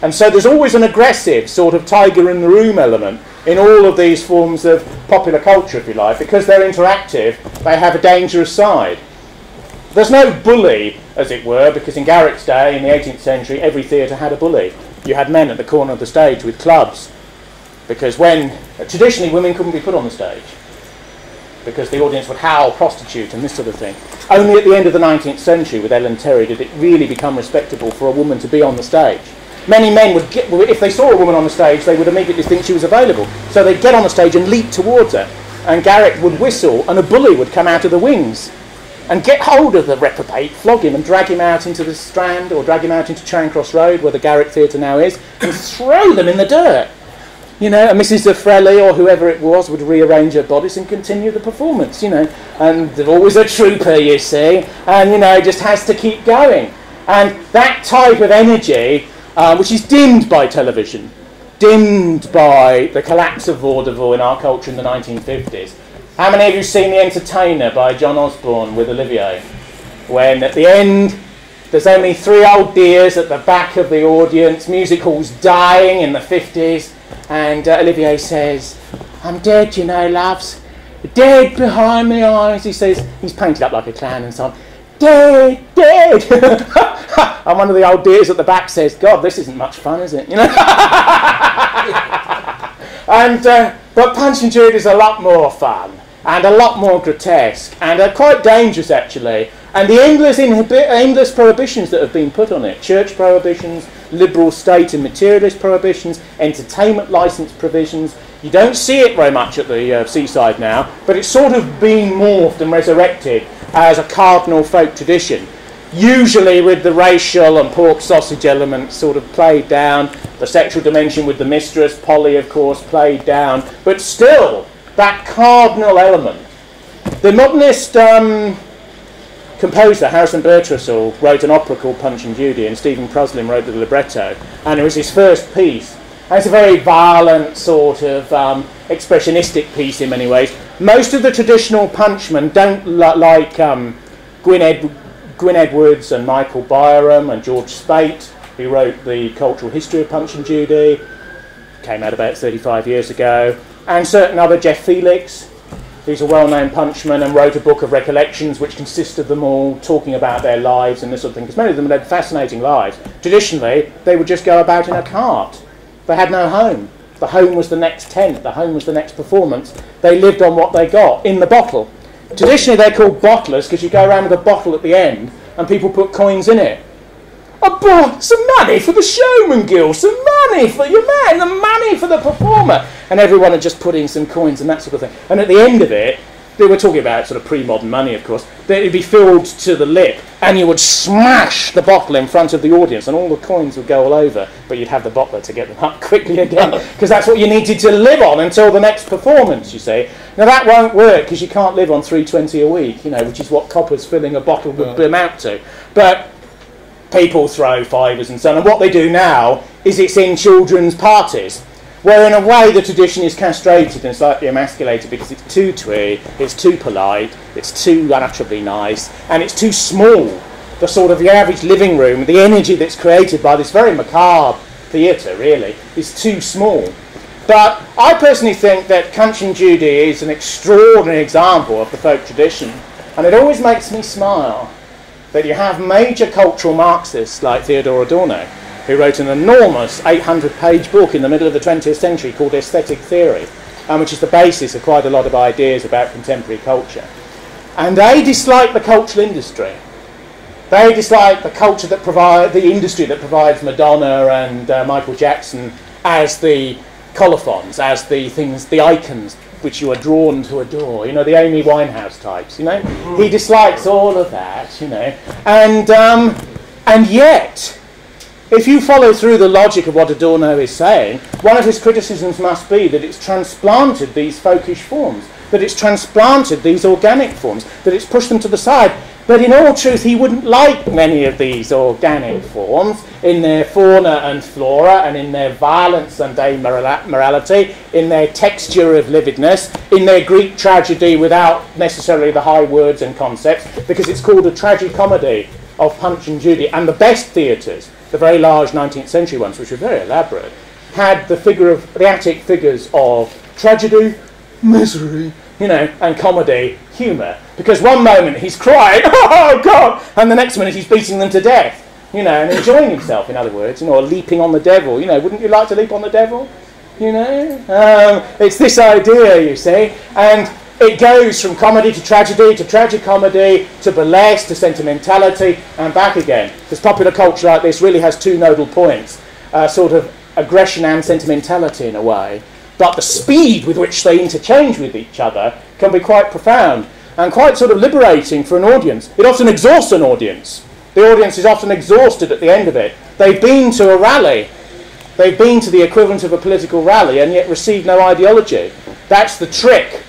And so there's always an aggressive sort of tiger in the room element in all of these forms of popular culture, if you like. Because they're interactive, they have a dangerous side. There's no bully, as it were, because in Garrick's day, in the 18th century, every theatre had a bully. You had men at the corner of the stage with clubs because when traditionally women couldn't be put on the stage because the audience would howl prostitute and this sort of thing. Only at the end of the 19th century with Ellen Terry did it really become respectable for a woman to be on the stage. Many men would get, if they saw a woman on the stage, they would immediately think she was available. So they'd get on the stage and leap towards her. And Garrick would whistle, and a bully would come out of the wings and get hold of the reprobate, flog him, and drag him out into the Strand or drag him out into Charing Cross Road, where the Garrick Theatre now is, and throw them in the dirt. You know, and Mrs. De Zeffrelli or whoever it was would rearrange her bodice and continue the performance, you know. And there's always a trooper, you see, and, you know, just has to keep going. And that type of energy, uh, which is dimmed by television, dimmed by the collapse of vaudeville in our culture in the 1950s. How many of you have seen The Entertainer by John Osborne with Olivier? When at the end there's only three old dears at the back of the audience, music hall's dying in the 50s, and uh, Olivier says, I'm dead, you know, loves. Dead behind the eyes. He says, he's painted up like a clown and so on. Dead, dead. and one of the old dears at the back says, God, this isn't much fun, is it? You know? And, uh, but Punch and Judy is a lot more fun and a lot more grotesque and uh, quite dangerous actually. And the endless, endless prohibitions that have been put on it church prohibitions, liberal state and materialist prohibitions, entertainment license provisions you don't see it very much at the uh, seaside now, but it's sort of been morphed and resurrected as a cardinal folk tradition. Usually with the racial and pork sausage elements sort of played down, the sexual dimension with the mistress, Polly, of course, played down, but still that cardinal element. The modernist um, composer Harrison Birtwistle wrote an opera called Punch and Judy, and Stephen Crosland wrote the libretto, and it was his first piece. And it's a very violent sort of um, expressionistic piece in many ways. Most of the traditional punchmen don't li- like um, Gwyn, Ed- Gwyn Edwards and Michael Byrom and George Speaight, who wrote the cultural history of Punch and Judy, came out about 35 years ago, and certain other Geoff Felix, who's a well-known punchman and wrote a book of recollections which consists of them all talking about their lives and this sort of thing, because many of them led fascinating lives. Traditionally, they would just go about in a cart they had no home. The home was the next tent, the home was the next performance. They lived on what they got in the bottle. Traditionally, they're called bottlers because you go around with a bottle at the end and people put coins in it. A some money for the showman, Gil, some money for your man, the money for the performer. And everyone had just put in some coins and that sort of thing. And at the end of it, they were talking about sort of pre-modern money, of course. That it'd be filled to the lip, and you would smash the bottle in front of the audience, and all the coins would go all over. But you'd have the bottler to get them up quickly again, because that's what you needed to live on until the next performance. You see. Now that won't work because you can't live on 320 a week, you know, which is what coppers filling a bottle would amount to. But people throw fivers and so on. And what they do now is it's in children's parties where in a way the tradition is castrated and slightly emasculated because it's too twee, it's too polite, it's too unutterably nice, and it's too small. The sort of the average living room, the energy that's created by this very macabre theatre, really, is too small. But I personally think that Punch and Judy is an extraordinary example of the folk tradition, and it always makes me smile that you have major cultural Marxists like Theodor Adorno who wrote an enormous 800 page book in the middle of the 20th century called Aesthetic Theory, um, which is the basis of quite a lot of ideas about contemporary culture. And they dislike the cultural industry. They dislike the culture that provide the industry that provides Madonna and uh, Michael Jackson as the colophons, as the things, the icons which you are drawn to adore. You know, the Amy Winehouse types. You know, he dislikes all of that. You know, and um, and yet if you follow through the logic of what Adorno is saying, one of his criticisms must be that it's transplanted these folkish forms, that it's transplanted these organic forms, that it's pushed them to the side. But in all truth, he wouldn't like many of these organic forms in their fauna and flora and in their violence and morality, in their texture of lividness, in their Greek tragedy without necessarily the high words and concepts, because it's called a tragicomedy of Punch and Judy. And the best theatres the very large 19th century ones, which were very elaborate, had the figure of the Attic figures of tragedy, misery, you know, and comedy, humour. Because one moment he's crying, oh God, and the next minute he's beating them to death, you know, and enjoying himself, in other words, you know, or leaping on the devil. You know, wouldn't you like to leap on the devil? You know, um, it's this idea, you see, and it goes from comedy to tragedy to tragicomedy to burlesque to sentimentality and back again. Because popular culture like this really has two nodal points uh, sort of aggression and sentimentality in a way. But the speed with which they interchange with each other can be quite profound and quite sort of liberating for an audience. It often exhausts an audience. The audience is often exhausted at the end of it. They've been to a rally, they've been to the equivalent of a political rally and yet received no ideology. That's the trick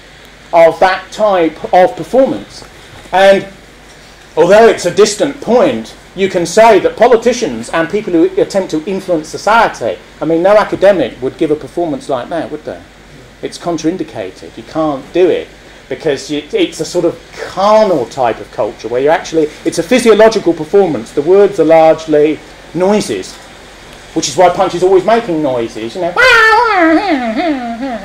of that type of performance. And although it's a distant point, you can say that politicians and people who attempt to influence society, I mean, no academic would give a performance like that, would they? It's contraindicated. You can't do it because you, it's a sort of carnal type of culture where you actually, it's a physiological performance. The words are largely noises, which is why Punch is always making noises, you know,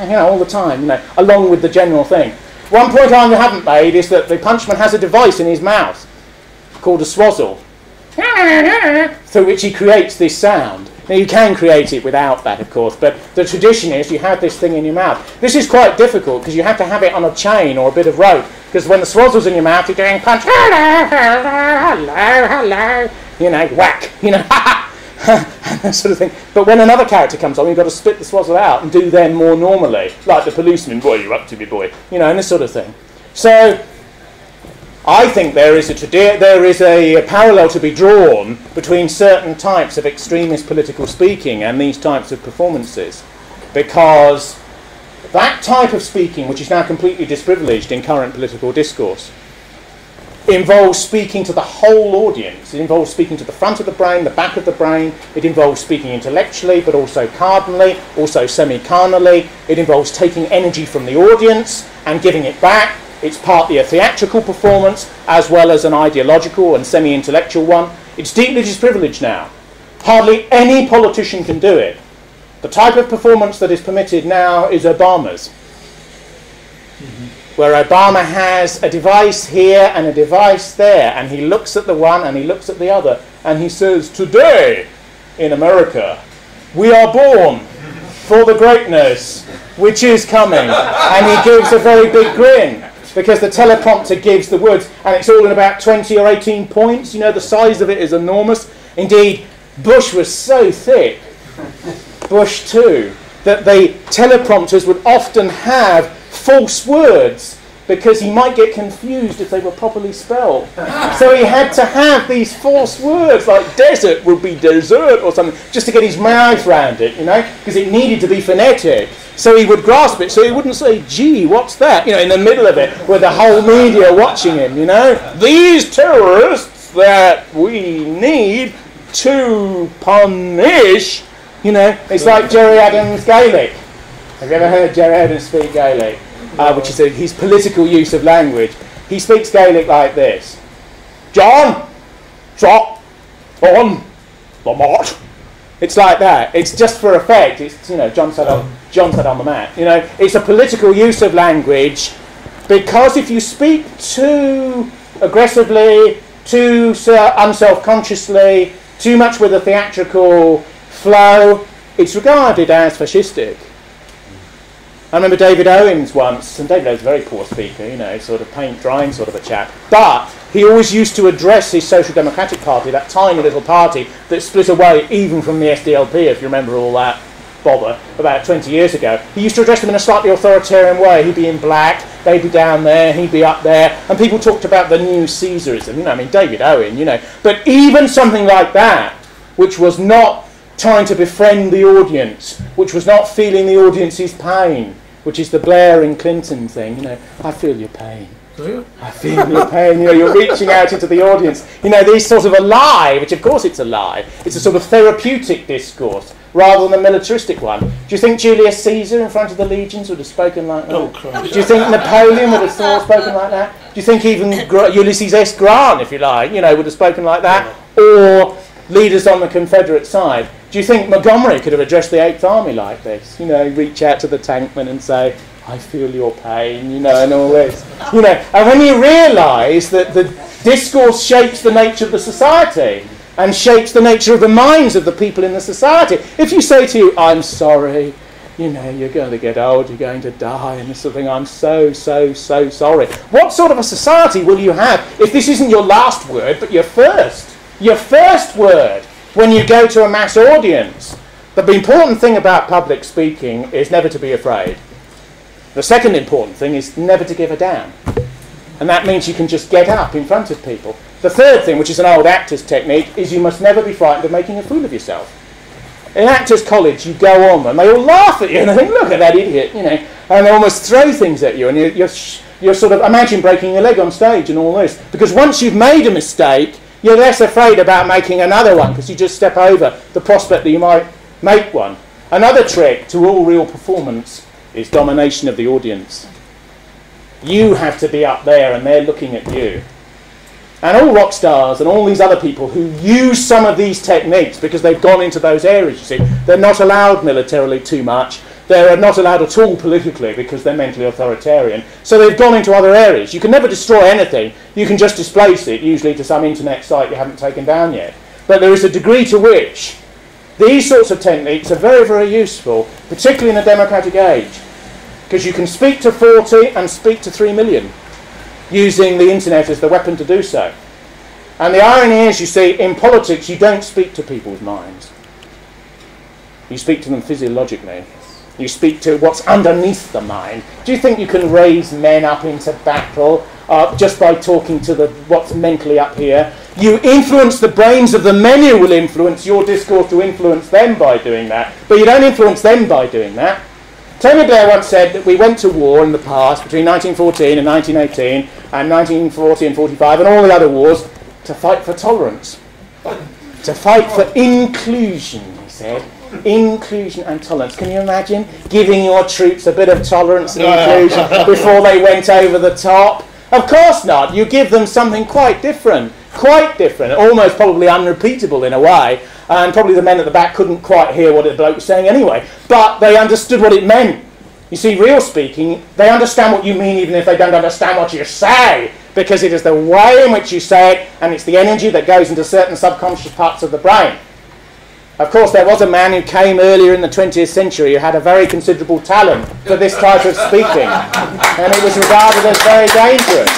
you know, all the time, you know, along with the general thing. One point I haven't made is that the punchman has a device in his mouth called a swazzle, through which he creates this sound. Now, you can create it without that, of course, but the tradition is you have this thing in your mouth. This is quite difficult because you have to have it on a chain or a bit of rope, because when the swazzle's in your mouth, you're doing punch, hello, hello, hello, you know, whack, you know, that sort of thing. But when another character comes on, you've got to split the swazzle out and do them more normally, like the policeman, boy, you up to me, boy, you know, and this sort of thing. So I think there is a there is a, parallel to be drawn between certain types of extremist political speaking and these types of performances, because that type of speaking, which is now completely disprivileged in current political discourse, involves speaking to the whole audience. It involves speaking to the front of the brain, the back of the brain. It involves speaking intellectually, but also cardinally, also semi-carnally. It involves taking energy from the audience and giving it back it's partly a theatrical performance as well as an ideological and semi intellectual one. It's deeply disprivileged now. Hardly any politician can do it. The type of performance that is permitted now is Obama's, mm-hmm. Where Obama has a device here and a device there, and he looks at the one and he looks at the other, and he says, Today in America, we are born for the greatness which is coming. and he gives a very big grin because the teleprompter gives the words and it's all in about 20 or 18 points. You know, the size of it is enormous. Indeed, Bush was so thick, Bush too, that the teleprompters would often have false words because he might get confused if they were properly spelled. so he had to have these false words like desert would be dessert or something just to get his mouth round it, you know, because it needed to be phonetic. So he would grasp it, so he wouldn't say, gee, what's that? You know, in the middle of it, with the whole media watching him, you know? These terrorists that we need to punish, you know, it's like Gerry Adams Gaelic. Have you ever heard Gerry Adams speak Gaelic? Uh, which is a, his political use of language. He speaks Gaelic like this John, drop on the mat. It's like that. It's just for effect. It's you know John said on John said on the mat. You know, it's a political use of language because if you speak too aggressively, too unself-consciously, too much with a theatrical flow, it's regarded as fascistic. I remember David Owens once, and David Owens is a very poor speaker, you know, sort of paint drying sort of a chap, but he always used to address his Social Democratic Party, that tiny little party that split away even from the SDLP, if you remember all that bother, about 20 years ago. He used to address them in a slightly authoritarian way. He'd be in black, they'd be down there, he'd be up there, and people talked about the new Caesarism, you know, I mean, David Owen, you know. But even something like that, which was not trying to befriend the audience, which was not feeling the audience's pain, which is the Blair and Clinton thing, you know, I feel your pain. I feel your pain. You know, you're reaching out into the audience. You know, these sort of a lie, which of course it's a lie. It's a sort of therapeutic discourse rather than a militaristic one. Do you think Julius Caesar in front of the legions would have spoken like that? Oh, Christ. Do you think Napoleon would have spoken like that? Do you think even Ulysses S. Grant, if you like, you know, would have spoken like that? Or leaders on the Confederate side? Do you think Montgomery could have addressed the Eighth Army like this? You know, reach out to the tankman and say, I feel your pain, you know, and all this. You know, and when you realise that the discourse shapes the nature of the society and shapes the nature of the minds of the people in the society. If you say to you, I'm sorry, you know, you're going to get old, you're going to die, and this sort of thing, I'm so, so, so sorry. What sort of a society will you have if this isn't your last word, but your first? Your first word when you go to a mass audience. But the important thing about public speaking is never to be afraid. The second important thing is never to give a damn. And that means you can just get up in front of people. The third thing, which is an old actor's technique, is you must never be frightened of making a fool of yourself. In actors' college, you go on and they all laugh at you and they think, look at that idiot, you know, and they almost throw things at you and you're, you're, you're sort of, imagine breaking your leg on stage and all this. Because once you've made a mistake, you're less afraid about making another one because you just step over the prospect that you might make one. Another trick to all real performance is domination of the audience. You have to be up there and they're looking at you. And all rock stars and all these other people who use some of these techniques because they've gone into those areas, you see, they're not allowed militarily too much. They're not allowed at all politically because they're mentally authoritarian. So they've gone into other areas. You can never destroy anything. You can just displace it, usually to some internet site you haven't taken down yet. But there is a degree to which These sorts of techniques are very, very useful, particularly in a democratic age, because you can speak to 40 and speak to 3 million using the internet as the weapon to do so. And the irony is, you see, in politics, you don't speak to people's minds. You speak to them physiologically. You speak to what's underneath the mind. Do you think you can raise men up into battle uh, just by talking to the, what's mentally up here? You influence the brains of the men who will influence your discourse to influence them by doing that. But you don't influence them by doing that. Tony Blair once said that we went to war in the past between 1914 and 1918 and 1940 and 45 and all the other wars to fight for tolerance. to fight for inclusion, he said. Inclusion and tolerance. Can you imagine giving your troops a bit of tolerance and inclusion before they went over the top? Of course not. You give them something quite different, quite different, almost probably unrepeatable in a way. And probably the men at the back couldn't quite hear what the bloke was saying anyway, but they understood what it meant. You see, real speaking, they understand what you mean even if they don't understand what you say, because it is the way in which you say it, and it's the energy that goes into certain subconscious parts of the brain. Of course, there was a man who came earlier in the 20th century who had a very considerable talent for this type of speaking, and it was regarded as very dangerous.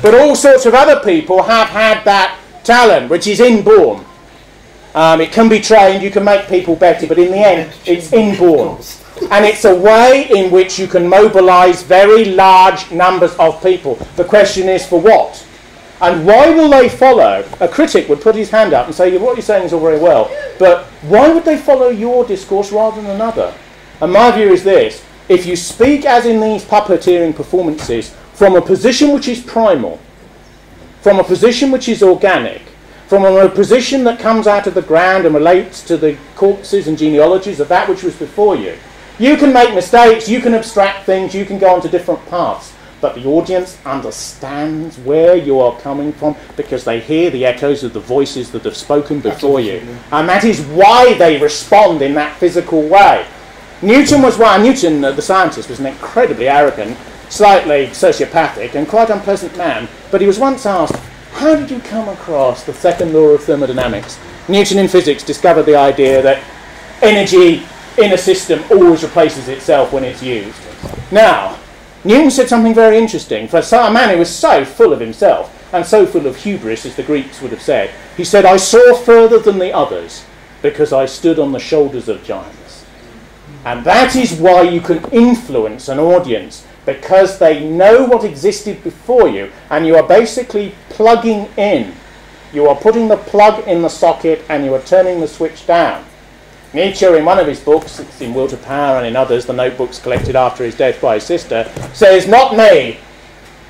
But all sorts of other people have had that talent, which is inborn. Um, it can be trained, you can make people better, but in the end, it's inborn. And it's a way in which you can mobilize very large numbers of people. The question is for what? And why will they follow? A critic would put his hand up and say, What you're saying is all very well, but why would they follow your discourse rather than another? And my view is this if you speak, as in these puppeteering performances, from a position which is primal, from a position which is organic, from a position that comes out of the ground and relates to the corpses and genealogies of that which was before you. You can make mistakes, you can abstract things, you can go onto different paths, but the audience understands where you are coming from because they hear the echoes of the voices that have spoken before you. And that is why they respond in that physical way. Newton was one, Newton, uh, the scientist, was an incredibly arrogant, slightly sociopathic, and quite unpleasant man, but he was once asked, how did you come across the second law of thermodynamics? Newton in physics discovered the idea that energy in a system always replaces itself when it's used. Now, Newton said something very interesting. For a man who was so full of himself and so full of hubris, as the Greeks would have said, he said, I saw further than the others because I stood on the shoulders of giants. And that is why you can influence an audience because they know what existed before you, and you are basically plugging in. You are putting the plug in the socket and you are turning the switch down. Nietzsche, in one of his books, in Will to Power and in others, the notebooks collected after his death by his sister, says, Not me,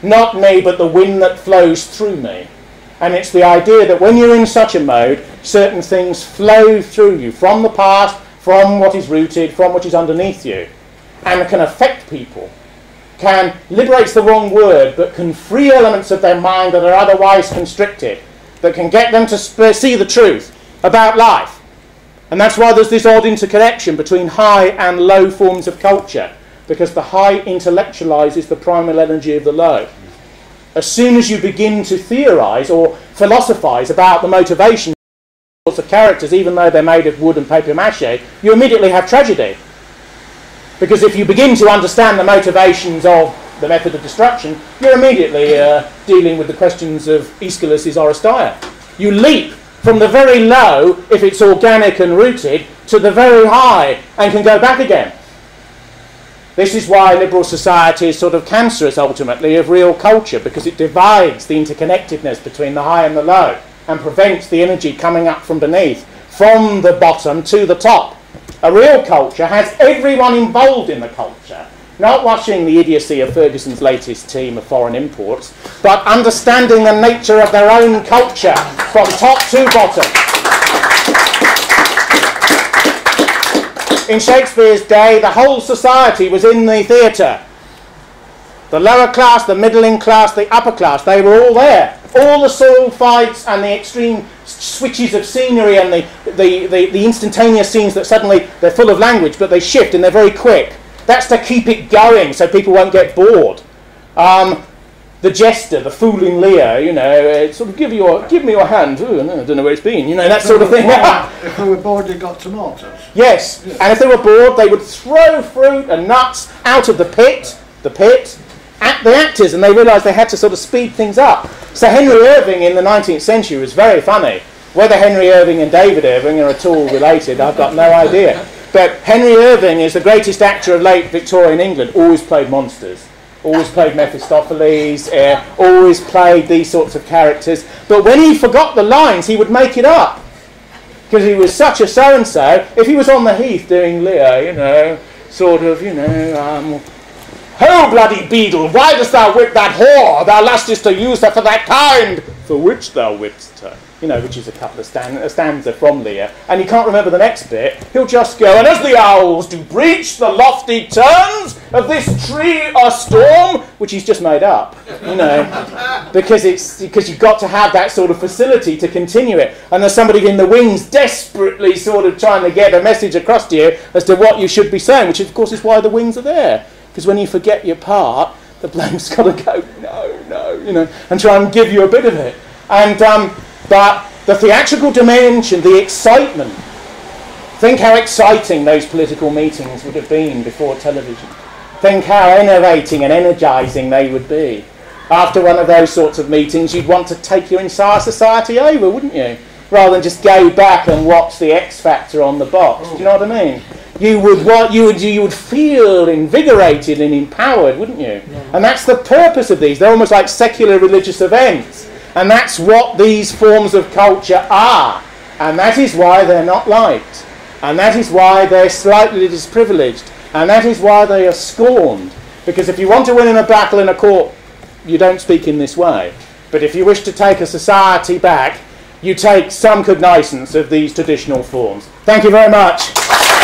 not me, but the wind that flows through me. And it's the idea that when you're in such a mode, certain things flow through you from the past, from what is rooted, from what is underneath you, and can affect people can liberates the wrong word, but can free elements of their mind that are otherwise constricted, that can get them to see the truth about life. And that's why there's this odd interconnection between high and low forms of culture, because the high intellectualizes the primal energy of the low. As soon as you begin to theorize or philosophize about the motivation of characters, even though they're made of wood and paper mache, you immediately have tragedy. Because if you begin to understand the motivations of the method of destruction, you're immediately uh, dealing with the questions of Aeschylus' Oresteia. You leap from the very low, if it's organic and rooted, to the very high and can go back again. This is why liberal society is sort of cancerous ultimately of real culture because it divides the interconnectedness between the high and the low and prevents the energy coming up from beneath, from the bottom to the top. A real culture has everyone involved in the culture, not watching the idiocy of Ferguson's latest team of foreign imports, but understanding the nature of their own culture from top to bottom. In Shakespeare's day, the whole society was in the theatre. The lower class, the middling class, the upper class, they were all there all the soil fights and the extreme switches of scenery and the, the, the, the, instantaneous scenes that suddenly they're full of language but they shift and they're very quick. That's to keep it going so people won't get bored. Um, the jester, the fooling Lear, you know, sort of give, your, give me your hand, Ooh, no, I don't know where it's been, you know, that sort of thing. if they were bored, they got tomatoes. Yes, and if they were bored, they would throw fruit and nuts out of the pit, the pit, at the actors, and they realised they had to sort of speed things up. So Henry Irving in the 19th century was very funny. Whether Henry Irving and David Irving are at all related, I've got no idea. But Henry Irving is the greatest actor of late Victorian England, always played monsters always played Mephistopheles, uh, always played these sorts of characters. But when he forgot the lines, he would make it up. Because he was such a so and so. If he was on the heath doing Lear, you know, sort of, you know, um, Ho, bloody beadle, why dost thou whip that whore? Thou lustest to use her for that kind, for which thou whipp'st her you know, which is a couple of stan- a stanza from Lear, and he can't remember the next bit, he'll just go, and as the owls do breach the lofty turns of this tree or storm, which he's just made up, you know, because it's because you've got to have that sort of facility to continue it. And there's somebody in the wings desperately sort of trying to get a message across to you as to what you should be saying, which of course is why the wings are there. Because when you forget your part, the blame's got to go, no, no, you know, and try and give you a bit of it. And um, but the theatrical dimension, the excitement, think how exciting those political meetings would have been before television. Think how enervating and energizing they would be. After one of those sorts of meetings, you'd want to take your entire society over, wouldn't you? Rather than just go back and watch the X Factor on the box. Do you know what I mean? You would, what, you would, you would feel invigorated and empowered, wouldn't you? And that's the purpose of these. They're almost like secular religious events and that's what these forms of culture are. And that is why they're not liked. And that is why they're slightly disprivileged. And that is why they are scorned. Because if you want to win in a battle in a court, you don't speak in this way. But if you wish to take a society back, you take some cognizance of these traditional forms. Thank you very much.